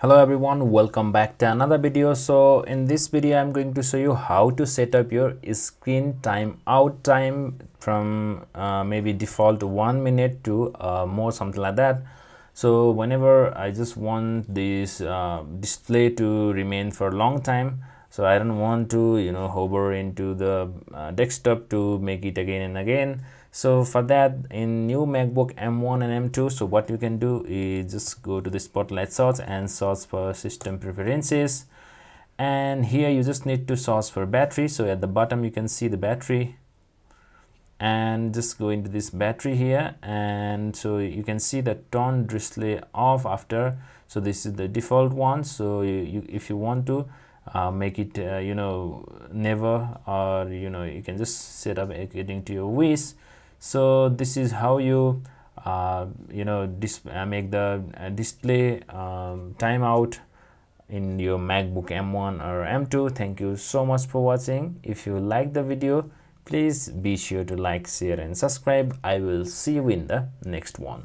hello everyone. Welcome back to another video. So in this video i'm going to show you how to set up your screen time out time from uh, maybe default one minute to uh, more something like that. So whenever i just want this uh, display to remain for a long time so i don't want to you know hover into the uh, desktop to make it again and again. So for that in new macbook m1 and m2 so what you can do is just go to the spotlight source and search for system preferences. And here you just need to search for battery. So at the bottom you can see the battery. And just go into this battery here. And so you can see the turn display off after. So this is the default one. So you, you if you want to uh, make it uh, you know never or you know you can just set up according to your wish so this is how you uh, you know dis uh, make the uh, display um, timeout in your macbook m1 or m2 thank you so much for watching. If you like the video please be sure to like share and subscribe. I will see you in the next one